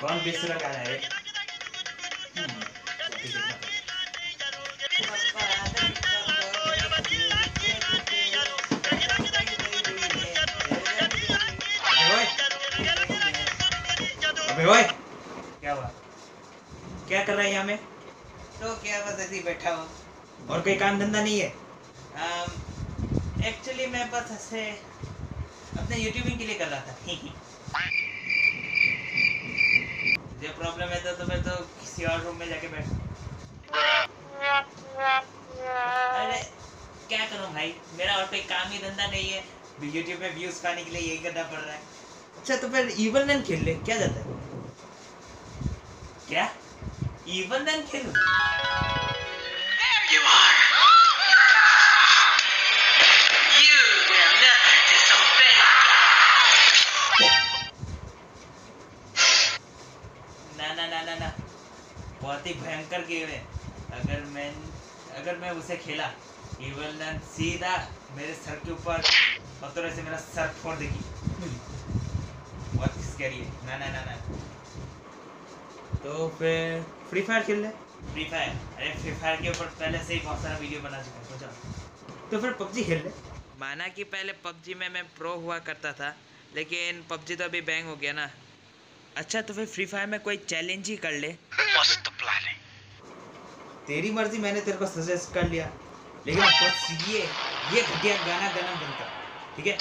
कौन बेसुरा गाना है? अबे ओए क्या हुआ? क्या कर रहा है यहाँ में? तो क्या बस ऐसे ही बैठा हूँ। और कोई काम धंधा नहीं है? एक्चुअली मैं बस ऐसे अपने यूट्यूबिंग के लिए कर रहा था। जो प्रॉब्लम है तो, तो फिर तो किसी और रूम में जाके बैठ अरे क्या करूँ भाई? मेरा और कोई काम ही धंधा नहीं है। यूट्यूब में व्यूज़ पाने के लिए यही करना पड़ रहा है। अच्छा तो फिर इवन रन खेल ले। क्या जाता है? क्या? इवन देन खेलूं? ना ना ना ना ना। बहुत ही भयंकर गेम है। अगर मैं अगर मैं उसे खेला इवन देन सीधा मेरे सर के ऊपर पत्थरों से मेरा सर फोड़ देगी। बहुत स्कैरी है। ना ना ना ना। तो फिर फ्री फायर खेल ले। फ्री फायर अरे फ्री फायर के ऊपर पहले से ही बहुत सारा वीडियो बना चुका हूँ सोचा। तो फिर पबजी खेल ले। माना कि पहले पबजी में मैं प्रो हुआ करता था लेकिन पबजी तो अभी बैंग हो गया ना। अच्छा तो फिर फ्री फायर में कोई चैलेंज ही कर ले। मस्त प्लान है। तेरी मर्ज़ी मैंने तेरे को सजेस्ट कर लिया। लेकिन बस ये ये घटिया गाना गाना बंद कर ठीक है?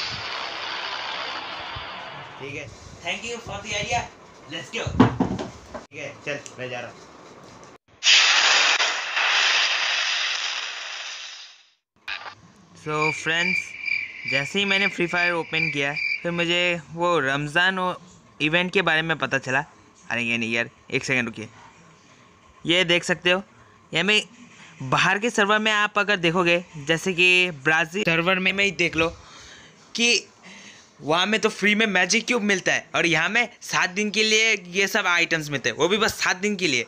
ठीक है। Thank you for the idea let's go ठीक है चल मैं जा रहा हूँ। सो so, फ्रेंड्स जैसे ही मैंने फ्री फायर ओपन किया फिर मुझे वो रमज़ान इवेंट के बारे में पता चला? अरे ये नहीं यार एक सेकेंड रुकिए। ये देख सकते हो ये में बाहर के सर्वर में आप अगर देखोगे जैसे कि ब्राज़ील सर्वर में में ही देख लो कि वहाँ में तो फ्री में मैजिक क्यूब मिलता है और यहाँ में सात दिन के लिए ये सब आइटम्स मिलते हैं। वो भी बस सात दिन के लिए।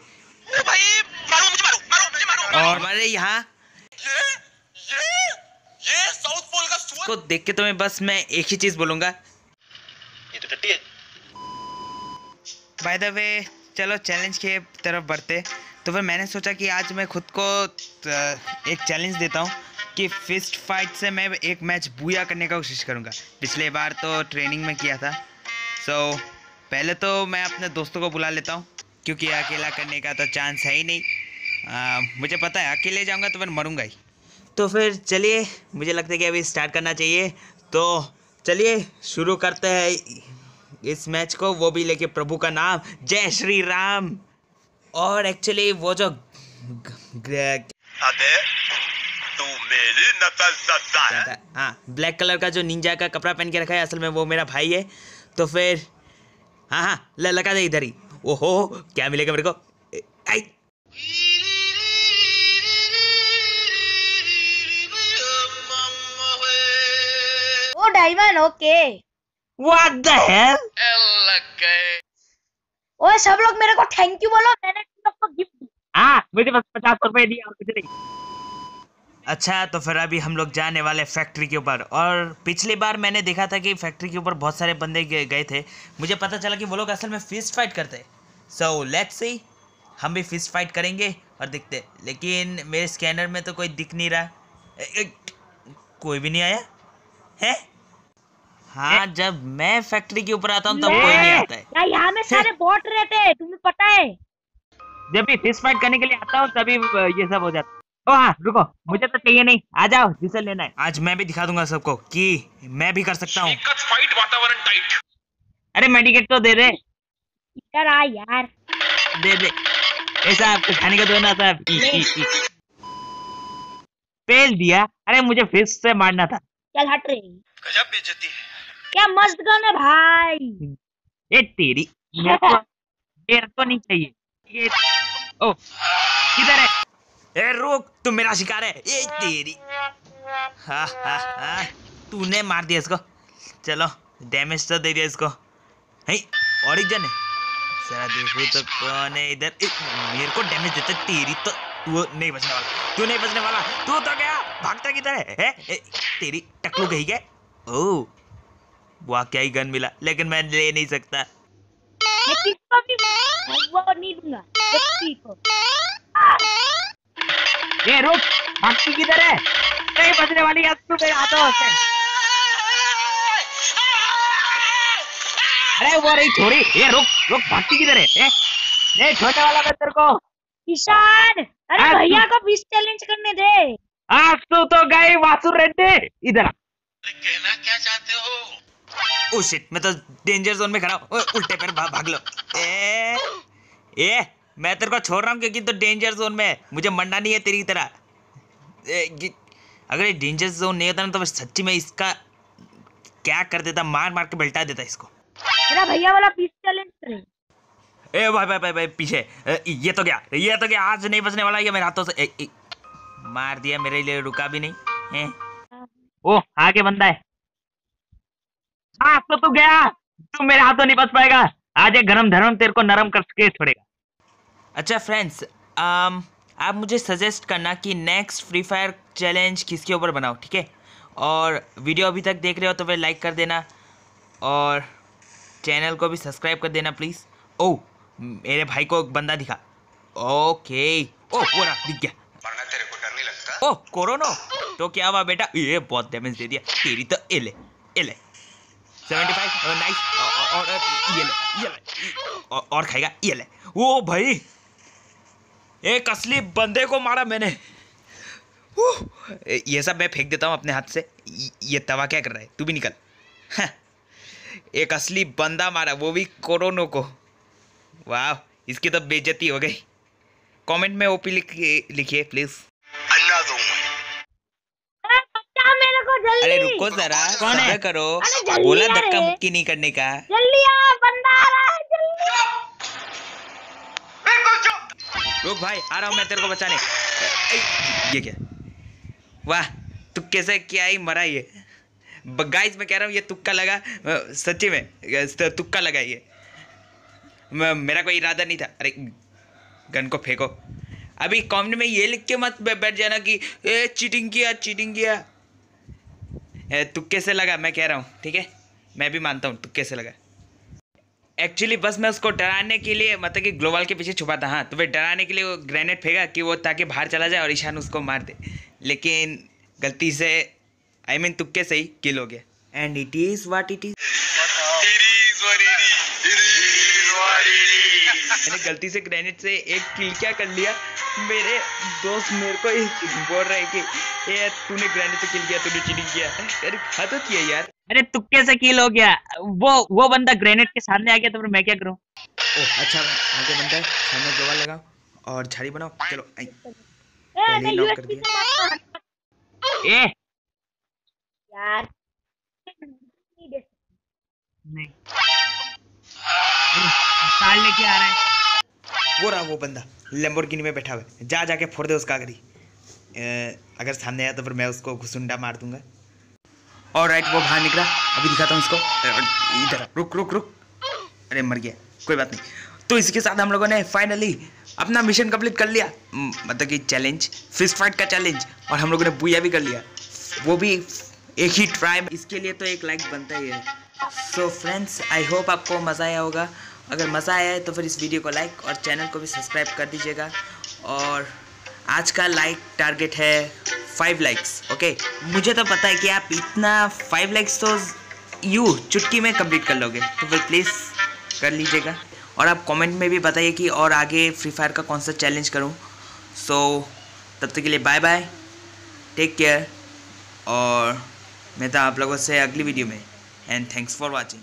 भाई मारो मुझे मारो मारो मुझे मारो। और हमारे यहाँ को देख के तो मैं बस मैं एक ही चीज़ बोलूँगा ये तो टट्टी है बाय द वे चलो चैलेंज के तरफ़ बढ़ते। तो फिर मैंने सोचा कि आज मैं खुद को एक चैलेंज देता हूँ कि फिस्ट फाइट से मैं एक मैच बूया करने का कोशिश करूँगा। पिछले बार तो ट्रेनिंग में किया था। सो so, पहले तो मैं अपने दोस्तों को बुला लेता हूँ क्योंकि अकेला करने का तो चांस है ही नहीं। अ, मुझे पता है अकेले जाऊँगा तो फिर मरूँगा ही। तो फिर चलिए मुझे लगता है कि अभी स्टार्ट करना चाहिए। तो चलिए शुरू करते हैं। इस मैच को वो भी लेके प्रभु का नाम जय श्री राम। और एक्चुअली वो जो तू? हाँ ब्लैक कलर का जो निंजा का कपड़ा पहन के रखा है असल में वो मेरा भाई है। तो फिर हाँ हाँ ल लगा दे इधर ही। ओहो क्या मिलेगा मेरे को? आई। ओ diamond okay what the hell ओए सब लोग मेरे को थैंक यू बोलो मैंने तुम लोग को गिफ्ट हाँ मुझे बस पचास रुपए दिया और कुछ नहीं। अच्छा तो फिर अभी हम लोग जाने वाले फैक्ट्री के ऊपर। और पिछली बार मैंने देखा था कि फैक्ट्री के ऊपर बहुत सारे बंदे गए गए थे। मुझे पता चला कि वो लोग असल में फिस्ट फाइट करते। हैं सो लेट्स सी हम भी फिस्ट फाइट करेंगे और दिखते। लेकिन मेरे स्कैनर में तो कोई दिख नहीं रहा। ए, ए, कोई भी नहीं आया? है? हाँ जब मैं फैक्ट्री के ऊपर आता हूँ तब कोई नहीं आता है। यार यहाँ में सारे बॉट रहते हैं तुम्हें पता है? जब भी फ़िश फाइट करने के लिए आता हूँ तभी ये सब हो जाता है। ओ हाँ रुको मुझे तो चाहिए नहीं। आ जाओ जिसे लेना है। आज मैं भी दिखा दूँगा सबको कि मैं भी कर सकता हूँ। फाइट वातावरण टाइट अरे मेडिकेट तो दे दे। इधर आ यार। दे दे। ऐसा आपको खाने का दो ना साहब। पेल दिया। अरे मुझे फ़िश से मारना था। चल हट रे। गजब बेइज्जती है। क्या मस्त गन है भाई। ए तेरी मेरे को मेरे को नहीं चाहिए। ये ओ किधर है? ए रुक तू मेरा शिकार है। ए तेरी। हा हा हा। तूने मार दिया इसको। चलो डैमेज तो दे दिया इसको। है और एक जन है। जरा देखो तो कौन है इधर। मेरे को डैमेज देता तेरी तो तू नहीं बचने वाला। तू नहीं बचने वाला। तू तो गया भागता किधर है, है? ए, तेरी टकलू गई क्या? ओ वाह क्या ही गन मिला लेकिन मैं ले नहीं सकता। मैं किसको भी वो नहीं दूँगा व्यक्ति को ए रुक भागती किधर है? नहीं बचने वाली अब तू मेरे हाथों से अरे वो रही छोड़ी ये रुक रुक भागती किधर है? ए, ए छोड़ने वाला मैं तेरे को। किसान अरे भैया को बीस चैलेंज करने दे। आज तू तो गई वासु रेड्डी। इधर कहना क्या चाहते हो? ओ शिट मैं तो डेंजर जोन में खड़ा हूँ। उल्टे पैर भाग भाग लो। ए ए मैं तेरे को छोड़ रहा हूँ क्योंकि तो डेंजर जोन में है। मुझे मरना नहीं है तेरी तरह। ए, अगर ये डेंजर जोन नहीं होता ना तो मैं सच्ची में इसका क्या कर देता? मार मार के बेल्टा देता इसको। मेरा भैया वाला फ़िश चैलेंज करे। ए भाई भाई भाई भाई पीछे। ये तो क्या? ये तो क्या आज नहीं बचने वाला ये मेरे हाथों से ए, ए, मार दिया मेरे लिए रुका भी नहीं। ए? ओ आगे बंदा है। हाँ तो तू गया। तू मेरे हाथों नहीं बच पाएगा। आज एक गरम धर्म तेरे को नरम करके छोड़ेगा। अच्छा फ्रेंड्स um, आप मुझे सजेस्ट करना कि नेक्स्ट फ्री फायर चैलेंज किसके ऊपर बनाओ ठीक है? और वीडियो अभी तक देख रहे हो तो फिर लाइक कर देना। और चैनल को भी सब्सक्राइब कर देना प्लीज़ ओ मेरे भाई को बंदा दिखा। ओके ओ वो रहा दिख गया। मरना तेरे को डर नहीं लगता। ओ कोरोनो। तो क्या हुआ बेटा? ये बहुत डैमेज दे दिया। तेरी तो ए ले ए ले। Seventy five? नाइस और ये ले ये ले. और, खाएगा? ये ले. ओ भाई एक असली बंदे को मारा मैंने. ये सब मैं फेंक देता हूँ अपने हाथ से. ये- तवा क्या कर रहा है? तू भी निकल. हाँ, एक असली बंदा मारा वो भी कोरोनो को. वाह इसकी तो बेइज्जती हो गई. कमेंट में ओपी लिखिए प्लीज़. अरे रुको जरा कौन है? करो। बोला धक्का। मुक्की नहीं करने का। जल्दी आ बंदा आ रहा है जल्दी। रुक भाई आ रहा हूँ मैं तेरे को बचाने। ये क्या? वाह तुक्के से क्या ही मरा ये। गाइस मैं कह रहा हूँ ये तुक्का लगा। सच्ची में तुक्का लगा ये। मेरा कोई इरादा नहीं था। अरे गन को फेंको। अभी कमेंट में ये लिख के मत बैठ जाना कि ए चीटिंग किया चीटिंग किया। तुक्के से लगा मैं कह रहा हूँ ठीक है? मैं भी मानता हूँ तुक्के से लगा। एक्चुअली बस मैं उसको डराने के लिए मतलब कि ग्लोबल के पीछे छुपा था हाँ तो वे डराने के लिए वो ग्रेनेड फेंका कि वो ताकि बाहर चला जाए और ईशान उसको मार दे। लेकिन गलती से आई मीन तुक्के से ही किल हो गया। And it is what it is मैंने गलती से ग्रेनेड से एक किल क्या कर लिया? मेरे दोस्त मेरे को ही बोल रहे कि ये तूने ग्रेनेड से किल किया तूने चीटिंग किया। यार हद होती है यार। अरे तुक्के से किल हो गया। वो वो बंदा ग्रेनेड के सामने आ गया तो फिर मैं क्या करूँ? ओ अच्छा आगे बंदा है सामने गोवा लगाओ और झाड़ी बनाओ। चलो आई। ए पहले मैं कर यूएसबी दिया। से ए। यार। नहीं दे सकते। नहीं। कार लेके आ रहा है। वो रहा वो बंदा लेम्बोर्गिनी में बैठा हुआ जा जाके फोड़ दे उसका अ, अगर सामने आया तो फिर मैं उसको घुसुंडा मार दूँगा। और राइट वो बाहर निकला। अभी दिखाता हूँ इसको अ, इधर रुक रुक रुक। अरे मर गया। कोई बात नहीं। तो इसके साथ हम लोगों ने फाइनली अपना मिशन कंप्लीट कर लिया। मतलब कि चैलेंज फिस्ट फाइट का चैलेंज और हम लोगों ने बुया भी कर लिया। वो भी एक ही ट्राई इसके लिए तो एक लाइक बनता ही है। सो फ्रेंड्स आई होप आपको मज़ा आया होगा। अगर मज़ा आया है तो फिर इस वीडियो को लाइक और चैनल को भी सब्सक्राइब कर दीजिएगा। और आज का लाइक टारगेट है फाइव लाइक्स ओके मुझे तो पता है कि आप इतना फाइव लाइक्स तो यू चुटकी में कंप्लीट कर लोगे। तो फिर प्लीज़ कर लीजिएगा। और आप कमेंट में भी बताइए कि और आगे फ्री फायर का कौन सा चैलेंज करूँ। सो so, तब तक के लिए बाय बाय टेक केयर और मैं था आप लोगों से अगली वीडियो में। And thanks for watching